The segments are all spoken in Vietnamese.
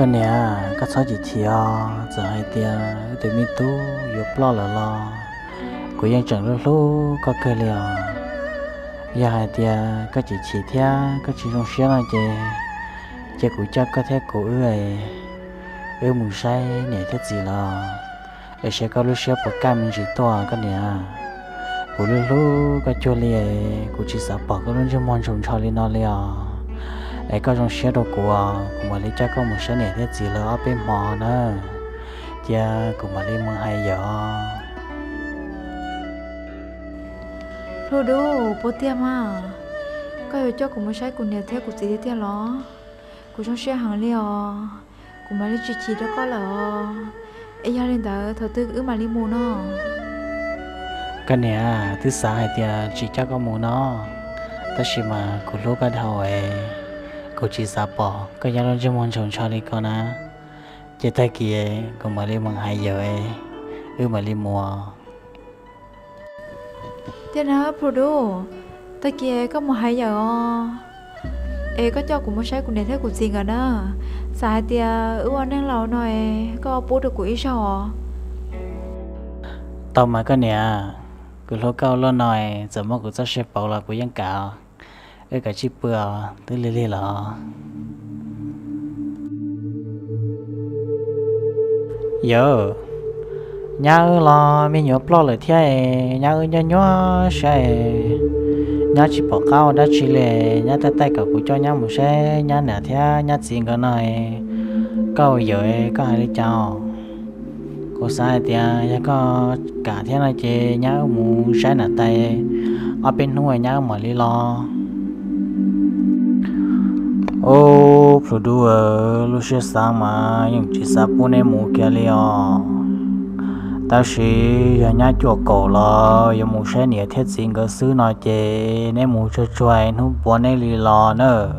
cái nè cái số gì thì giờ hai tia, để mi tu yêu lo là lo. Của dân chẳng lúc lúc, có cơ liều giờ hai tia, cái chỉ chỉ thia, cái chỉ trong xe là chị chị của cha có thể của ơi ơi mù say, nhảy thế gì là để xe có lúc xe bỏ cam mình chỉ to à, cái nè của lúc lúc, cái chỗ liề của chỉ sợ bỏ cái lúc cho mòn trồng cho lên nó liều ấy có trong xe đồ của của mà lấy chắc có một số này thế gì là ở bên mò nữa cha của mà lấy mừng hay giờ rồi đâu bố tiêm à yêu cho của một sai của nhà thế của chị thế lo của trong xe hàng liều của mà lấy chị chị đó có là ấy gia đình ta thở tư ứ mà đi mua nó. Cái này thứ sáu thì chỉ chắc có một nó. Ta chỉ mà của lúc cái đầu ấy cô chỉ sao bỏ. Cái nhà nó chỉ muốn trồng cho đi con à chỉ tay kia cô mà đi bằng hai giờ ấy. Ư mà đi mua thế nào Prodo ta kia có một hai giờ ê có cho của một sai của này thế của gì cả đó. Sai tia ư anh đang lâu nói có bố được của ý sao tao mà cái này cứ lúc cao lo nói giờ mà cũng sẽ xếp bảo là của dân cả cái cái chip bừa tới lê lê là giờ ơi lo mình nhớ lo lại thế nhá nhà nhá sẽ nhà chỉ bỏ cao đã chỉ lệ nhà tay tay cả của cho nhà một xe, nhà nè thế nhà xin cái này câu giờ có hai đứa chào? Có sai thì nhà có cả thế này chị nhá mu xe nè tay. Ở bên nuôi nhá mà đi lo ô phụ du lúc xưa sáng mà những chỉ sa bún em mua kia liền. ta chỉ giờ nhá chuột cổ lo giờ mua xe nhẹ thiết xin cái xứ nói chê nên mua chơi chơi, nó bún em lì lo nữa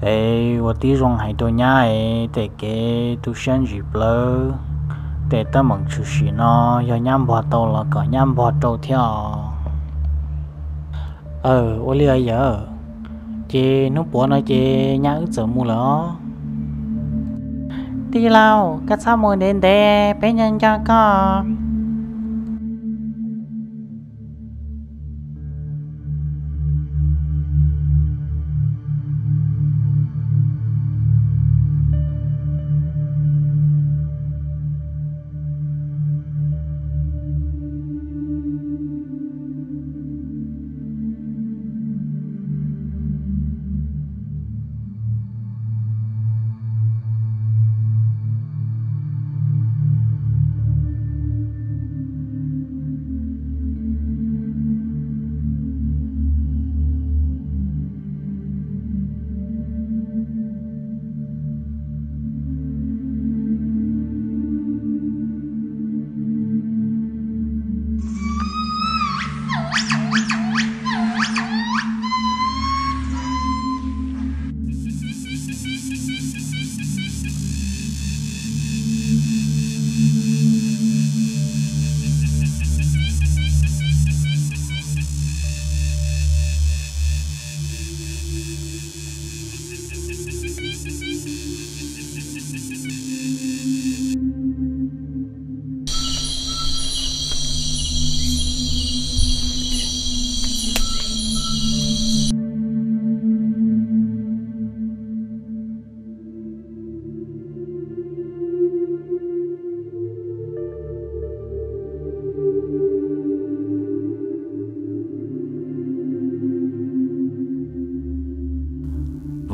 ê tôi tí rong hay tôi nhá ê để cái tu sen gì bơ để ta mong chú xí nó giờ nhắm bỏ tàu là có nhắm bỏ tàu theo ờ ô liao giờ chị nó bỏ nó chị nhà ức sợ mù lỡ đi lao cách sao mua đến đây bé nhân cho con.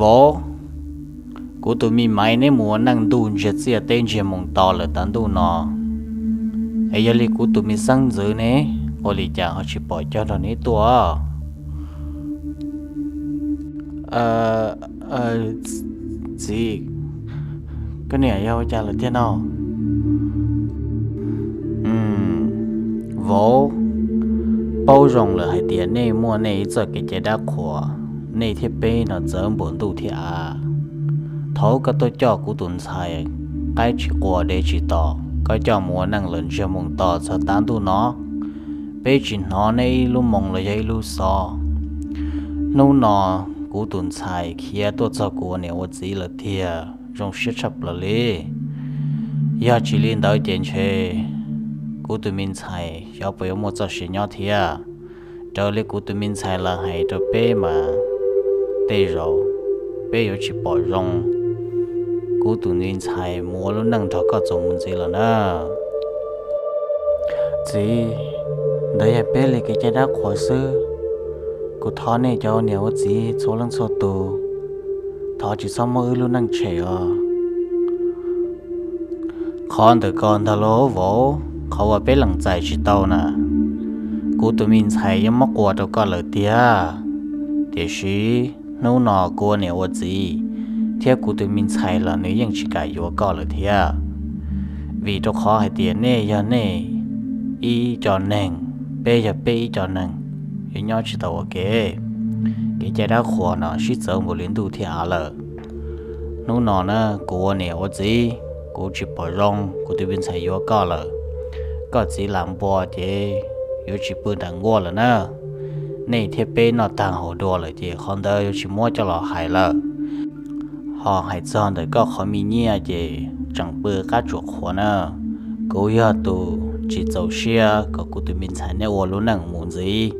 Vô cú tụi mình mai nên muốn năng đun chết xia tên chuyện mong to là tán đun nó. Ấy giờ li cú tụi mình sang giữ nè. Ô li chả, họ chỉ bỏ cho nó nè tua. Ờ ờ gì? Cái này yêu cha là thế nào? Ừm, vô. Bao rộng là hai tiền này mua này giờ cái chế đa khóa này thì bây nó dởm bốn tu thì à. Thấu cái tôi cho của tuần sai cái chỉ qua để chỉ tỏ. Cái cho mua năng lượng cho mong tỏ cho tán tu nó. Bây chỉ nó này luôn mong là dây luôn so nô nó của tuần sai kia tôi cho của này tôi chỉ là thiệt trong sẽ chập là lì giờ chỉ liên đối tiền chơi cụ tụi mình sai giờ bây giờ một giờ sẽ nhau thiệt trở lại của tụi mình sai là hay cho bé mà tê rồi bé giờ chỉ bỏ rong cú tụi mình xài mua luôn năng cho các种gì là nè gì đấy bé lấy cái trái đá khó sư cú thọ này cho nhiều gì số lần số tù thọ chỉ xong mơ luôn năng trẻ à con từ con ta lố vỗเขาว่าเป็นหลังใจชิโตนะกูตัวมินใช้ยังมากกว่าตัวก็เลยเดียเดี๋ยวชี นู้นอกลัวเนี่ยว่าจีเทียกูตัวมินใช้ละเนี่ยยังชิกายอยู่ก็เลยเทียvì tôi khó hay tiền nè giờ nè y cho nè bê giờ bê y cho nè y nhau chỉ tàu ok cái trái đã khổ nó chỉ sợ một liên tục thì à lợ nó nó nè cô nè ở gì cô chỉ bỏ rong cô tôi bên xài vô có lợ có chỉ làm bò thì yếu chỉ bự đằng ngô là nè này thiết bị nó tăng hồ đồ là thì không đỡ yếu chỉ mua cho nó hại lợ họ hãy chọn để có khó mi nhia thì chẳng bự các chuột khổ nè cố giờ tụ chỉ dầu xe có cụ tụi mình xài nè ô luôn nặng muốn gì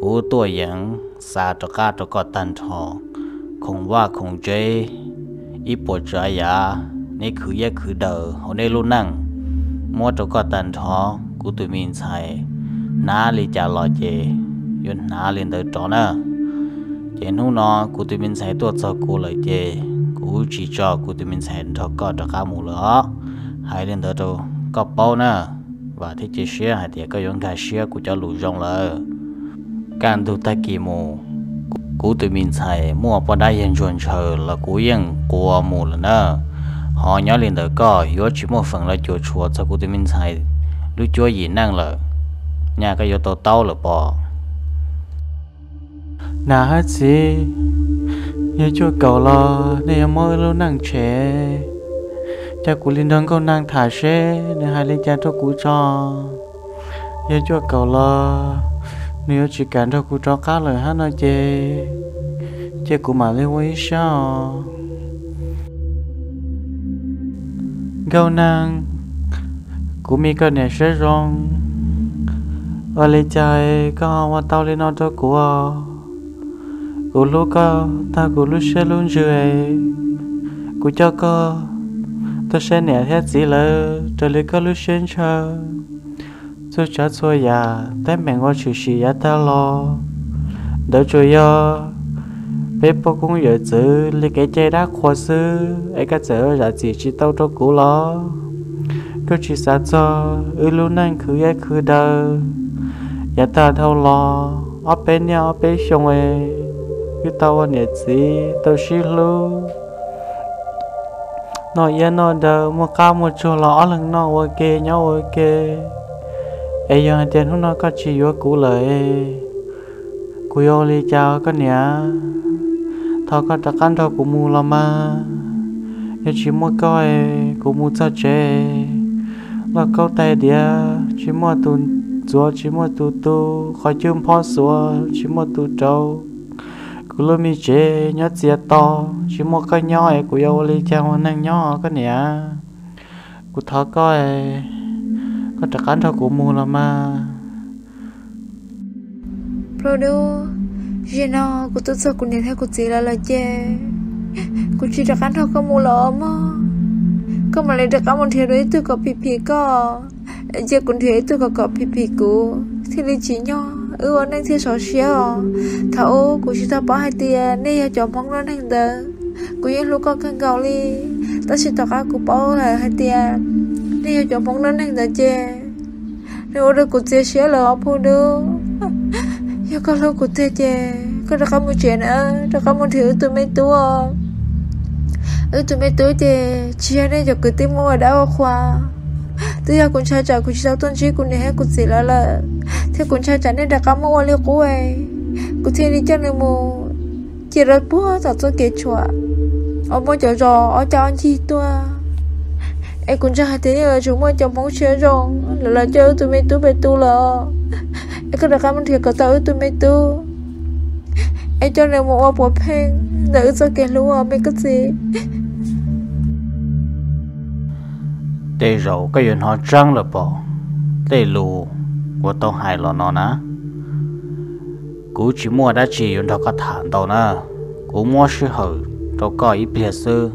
cố tuổi yang xa cho cả cho có tàn thọ không ว่า không chơi ít bộ trái ya nè cứ ya cứ đờ họ nè luôn nặng mua cho có tàn thọ cụ tụi mình xài ná li trả lo chê yun ná lên tới đó nè chén hú nó cụ tụi mình sẽ tuột cho cụ lại chê cụ chỉ cho cụ tụi mình sẽ cho có cho cả mù lỡ hai lên tới đâu có bao nè và thế chỉ xe hai tiệt có dùng cái xe của cho lù rong lỡ càng tu ta kỳ mù cụ tụi mình sẽ mua vào đại hiện chuẩn chờ là cụ yên của mù lỡ nè họ nhớ lên tới có yếu chỉ một phần là chỗ chùa cho cụ tụi mình sẽ lúc chúa gì năng lỡ nhà cái yếu tàu tàu là bỏ nà hết gì? Nhớ chúa cầu lo để mơ lâu nàng trẻ. Cha cụ linh đơn con nàng thả xe để hai linh cha cho cụ cho. Nhớ chúa cầu lo nếu chỉ cần cho cụ cho cá lời hát nói chê. Chê cụ mà lên quay sao gâu năng cụ mi cơ nè sẽ rong. Ở lấy chạy có hoa tao lên nó cho cụ à cụ lô co ta cụ lúc xe luôn rưỡi cụ cho co ta sẽ nẻ hết gì là trở lại có lúc xe chờ tôi cho tôi ya tại mẹ có chịu xì ya ta lo. Đỡ cho yo bé bố cũng giờ chữ lấy cái chơi đá khoa sư ấy cái chữ là chỉ chỉ tao cho cũ lo. Tôi chỉ xa cho, ư luôn nên cứ ấy cứ đờ ya ta thâu lo ở bên nhau ở bên xong ấy cứ tao nè gì tao xí lu nó yên nó đờ một ca một chỗ lỏ lần nó ok nhau ok ai giờ tiền hôm nó có chỉ vô cũ lời cú yo li chào cái nhà thọ có đặc ăn thọ của mù là mà giờ chỉ mua coi của mù cho chế là câu tay dia chỉ mua tu chúa chỉ mua tu tu. Khỏi chim phó xua chỉ mua tu trâu cú lo mi chế nhớ chia to, chỉ mua cái nhỏ ấy, của yo li chào năng nhỏ cái nè. Cú thọ coi có đặc ăn thọ của mua là mà Prodo Gino của tôi sợ của nhìn thấy của chị là là chê. Của chị đặc ăn thôi có mua là mà có mà lấy đặc cả một thế đấy tôi có pì pì có. Giờ cũng thế tôi có có pì pì của. Thì lấy chỉ nhau ừ anh đang thi sổ xíu thấu của chị ta bỏ hai tiền nên giờ chọn mong lên hàng tờ. Cũng như lúc con cần cầu đi. Ta sẽ tỏ các cũng bỏ là hai tiền nên giờ chọn mong lên hàng tờ chê nếu ở đây cũng chị xíu là ở phụ đưa ya kalau ku có một chuyện kamu cina có một thứ tụi mấy tua ừ tụi mấy tua je chia nên giờ cứ tìm mua ở đâu à, khoa? Tôi ya cũng cha cha cũng sao tôn chỉ cũng này cũng chỉ là là thế cũng cha trả nên đã kamu mua liệu cô ấy cũng thiên đi chân này mù chỉ rất bữa tạo cho kế chùa ông mua cho rò ở cho anh chi tôi em cũng cha thế là chúng mua cho món chơi rồi là là chơi tụi mấy tua về tu là em cứ cái đó kamu thiệt cả tao tụi mấy tu. Em cho nên một ông bộ phen nữ cho kẻ lúa mấy cái gì. Để rồi cái chuyện họ trăng là bỏ. Để lù, của tao hài lo nó nè cú chỉ mua đã chỉ dùng thọ cái thản tàu nè cú mua sư hở tao coi ít biệt sư.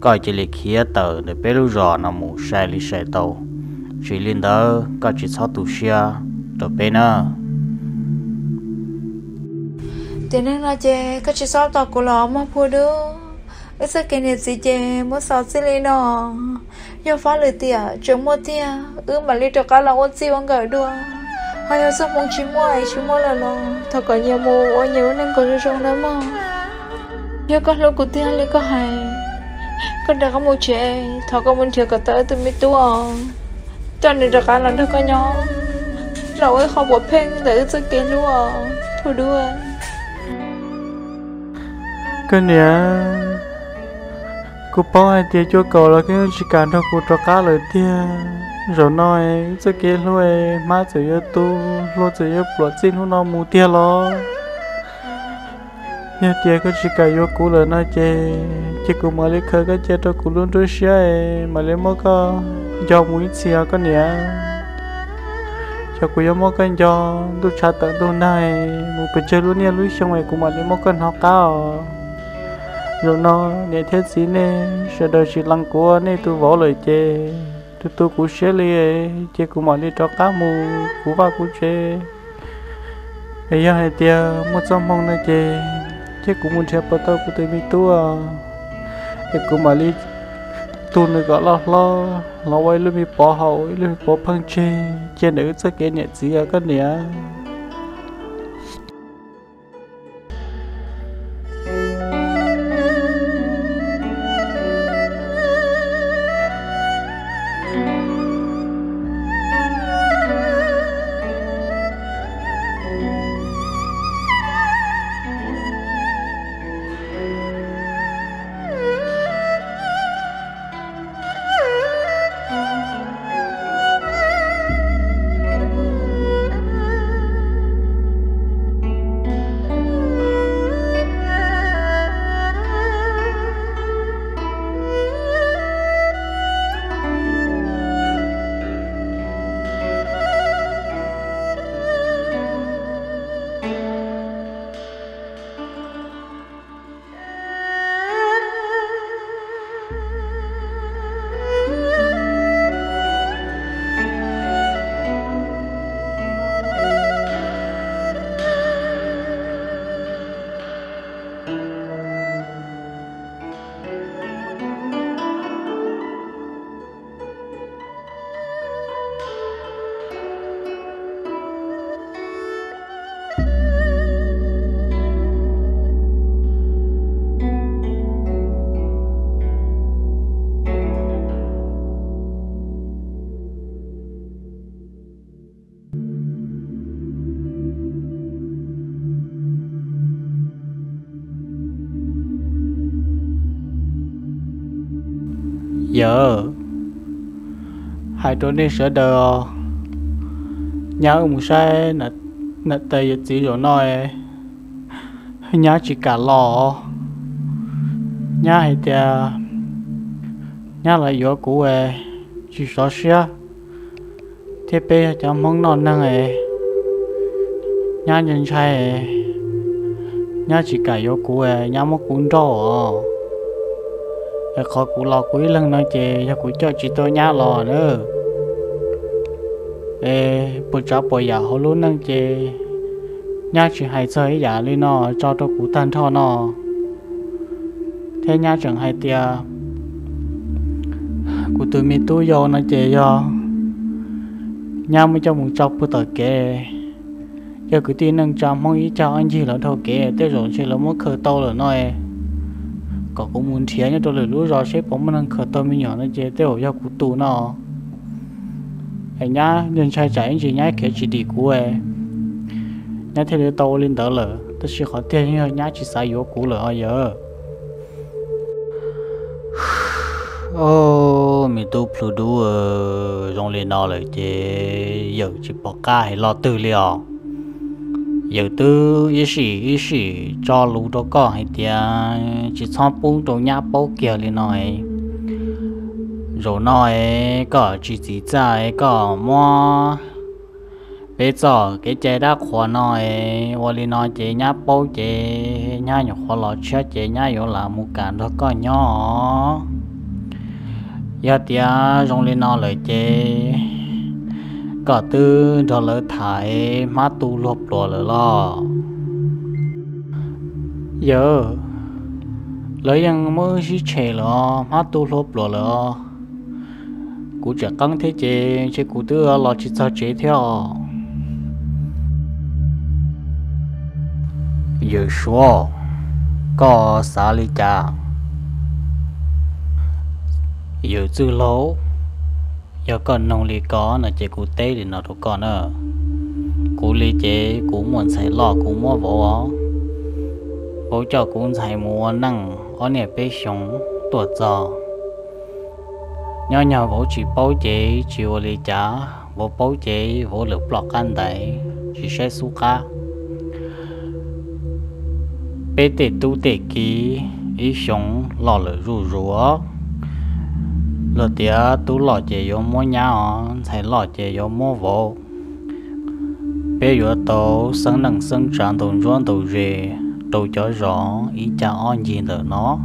Coi chỉ lịch khía tờ để bé lu rò nó mù sai lịch sai tàu. Chỉ liên đó coi chỉ sao tù xia tôi bé nè thế nên là chè có chỉ sao tao của nó mà phù đưa ước sao cái này gì chè muốn sao xí lên nó do phá lời tiệt chúng mua tiệt ước mà đi cho cá là ôn gì bằng gửi đua. Hay là sao mong chỉ mua ai chỉ mua là lo. Thật có nhiều mua ở nhiều nên có cho đó mà do có lúc của tiệt lấy có hay. Có đã có một trẻ thật có muốn thiệt cả tới từ mi tua cho nên được cả lần đó có nhau rồi không bỏ phèn để cho kiến luôn thôi đua. Cái này cô bỏ hai tia cho cậu là cái chỉ cần thôi, cô cho cá lời tia rồi nói sẽ kia luôn má chỉ yêu tu luôn chỉ yêu bỏ xin hôm nào mù tia lo. Nhớ tia có chỉ cần yêu cũ là nói chê. Chỉ cô mà lấy khơi cái chê cho cô luôn đối xe mà lấy mất cả do mũi xìa cái này cho cô yêu mất cái do tôi trả tận tôi này. Một cái chơi luôn nha, lúc xong này cô mà lấy mất cái học cao rồi nó nè thế gì nè sợ đời chỉ lăng của nè tôi vỗ lời chê. Tôi tôi cũng sẽ li chê cũng mà đi cho cá mù cũng ba cũng chê. Bây giờ hai tia một trăm mong này chê chê cũng muốn chơi bắt đầu của tôi mi tua chê cũng mà đi tu nữa gọi lo lo lo quay luôn mi bỏ hậu luôn bỏ phăng chê chê nữ sẽ kể nhẹ gì ở cái nè. Giờ hai trốn đi sợ đờ. Nhớ ông sai nè nè tây chỉ rồi nói. Nhớ chỉ cả lò. Nhớ hay ta nhớ là yếu cũ về chỉ sợ xia. Thế bây giờ mong non năng ấy. Nhớ nhân sai nhớ chỉ cả yếu cũ về nhớ một cuốn trâu khó cụ lò cuối lần nói chè cho cụ cho chị tôi nhá lò nữa. Ê bữa cháu bồi giả họ luôn năng chè nhá chỉ hay chơi giả lên nó cho tôi cụ tan thọ nó thế nhá chẳng hay tia cụ tôi mi tu vô nó chè do nhá mới cho một chọc bữa tờ kê giờ cứ tin năng cho, mong ý cho anh chị là thôi kê tới rồi chỉ là mất khờ to rồi nói có cũng muốn thiệt như tôi lời lúa rồi xếp bóng mình khởi tôi mới nhỏ nó chế tiêu cho cụ tù nó anh nhá, nên sai chạy anh chị nhá, kể chỉ đi cú ấy nhá thế để tàu lên đỡ lỡ tôi chỉ khó tiền như nhá chỉ sai yếu cú lỡ ở giờ. Ô mình tu plu đu rong lên nó lại chế giờ chỉ bỏ ca hay lo tư liệu giờ tư ý sĩ ý sĩ cho lũ đó có hay thì chỉ xong bún đồ nhá bố kia lên nói rồi nói có chỉ chỉ trái có mua bây giờ cái chế đã khó nói và lên nói chế nhá bố chế nhá nhỏ khó lọ chết chế nhá yếu là một cản đó có nhỏ giờ thì trong lên nói lời chế có tư đó lời thải má tu lộp lọ lời lo. Giờ lời ยัง mới chỉ chè lo má tu lộp lọ lời cú chả căng thế chế chế cú tư à, lo chỉ sao chế theo. Giờ số có xả lý cha. Giờ chữ lỗ giờ còn nông lý có là chế cụ tế thì nó đâu còn ở. Cụ lý chế cụ muốn xài lọ cụ mua vỗ bố cho cụ xài mua năng ở nè bê sống, tuột giò. Nhỏ nhỏ vỗ chỉ bố chế chiều lý cha vỗ bố chế vỗ lực lọt ăn đấy, chỉ sẽ su cá. Bé tê tu tê kí ý sống lò lửa rù rùa lo tía, tú lò chè yo mua nhá thầy lò chè yo mua vô. Bây giờ tàu, sân nâng sân tràn tàu ruộng tàu rề tàu cho rõ ý cha on gì nữa nó.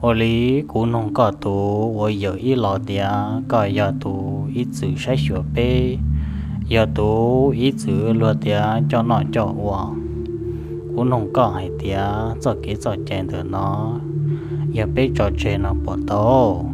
Ô lý, cú nông có tu ô giờ ý lò tía có giờ tu ý chữ sai sửa bê. Giờ tu ý chữ lo tía, cho nó cho uổng cú nông có hay tía, cho cái cho chèn được nó. Giờ biết cho chèn nó bỏ tao